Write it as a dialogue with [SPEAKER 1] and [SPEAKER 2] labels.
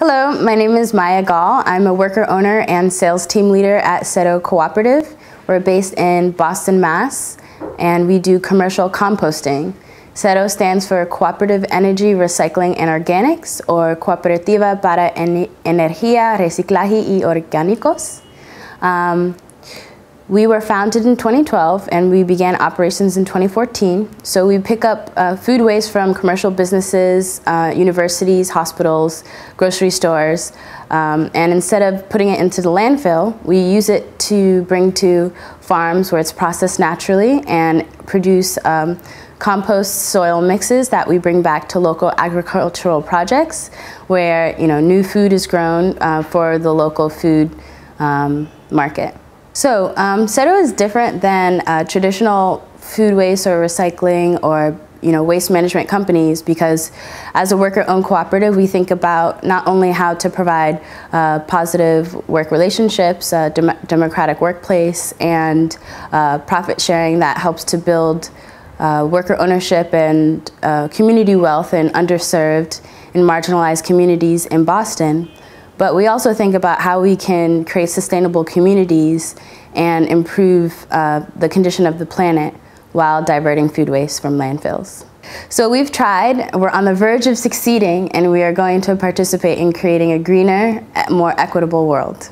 [SPEAKER 1] Hello, my name is Maya Gaul. I'm a worker owner and sales team leader at CERO Cooperative. We're based in Boston, Mass, and we do commercial composting. CERO stands for Cooperative Energy Recycling and Organics, or Cooperativa para Energía, Reciclaje y Orgánicos. Um, we were founded in 2012 and we began operations in 2014. So we pick up uh, food waste from commercial businesses, uh, universities, hospitals, grocery stores, um, and instead of putting it into the landfill, we use it to bring to farms where it's processed naturally and produce um, compost soil mixes that we bring back to local agricultural projects where you know new food is grown uh, for the local food um, market. So um, CERO is different than uh, traditional food waste or recycling or you know waste management companies because as a worker-owned cooperative we think about not only how to provide uh, positive work relationships a dem democratic workplace and uh, profit sharing that helps to build uh, worker ownership and uh, community wealth in underserved and marginalized communities in Boston but we also think about how we can create sustainable communities and improve uh, the condition of the planet while diverting food waste from landfills. So we've tried, we're on the verge of succeeding, and we are going to participate in creating a greener, more equitable world.